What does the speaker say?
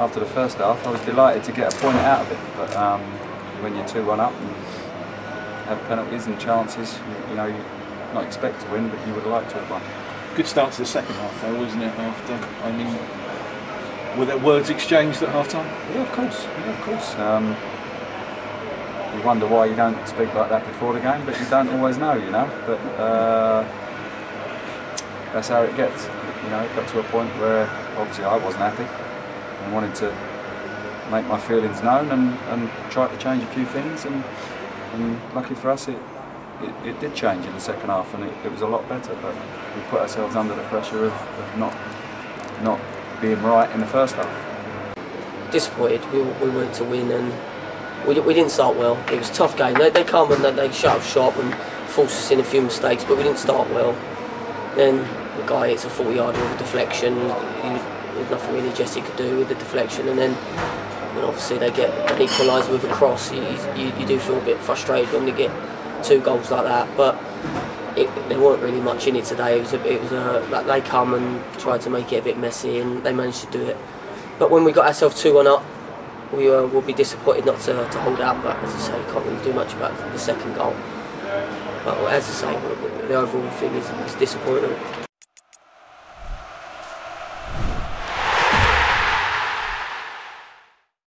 after the first half, I was delighted to get a point out of it. But um, when you're 2 1 up and have penalties and chances, you, you know, you not expect to win, but you would like to have won. Good start to the second half, though, wasn't it? After, I mean, were there words exchanged at half time? Yeah, of course. Yeah, of course. Um, you wonder why you don't speak like that before the game, but you don't always know, you know. But uh, that's how it gets. You know, it got to a point where obviously I wasn't happy and wanted to make my feelings known and, and try to change a few things. And, and lucky for us, it, it, it, did change in the second half and it, it, was a lot better. But we put ourselves under the pressure of, of not not being right in the first half. Disappointed. We, we went to win and we, we didn't start well. It was a tough game. They, they come and they, they shut up shop and forced us in a few mistakes, but we didn't start well. Then the guy hits a 40 yarder with a deflection. There's nothing really Jesse could do with the deflection, and then and obviously they get an equaliser with a cross. You, you, you, do feel a bit frustrated when you get two goals like that, but it, there weren't really much in it today. It was a, it was a, like they come and tried to make it a bit messy, and they managed to do it. But when we got ourselves two one up, we uh, will be disappointed not to, to hold out. But as I say, can't really do much about the second goal. But as I say, the overall thing is, is disappointing.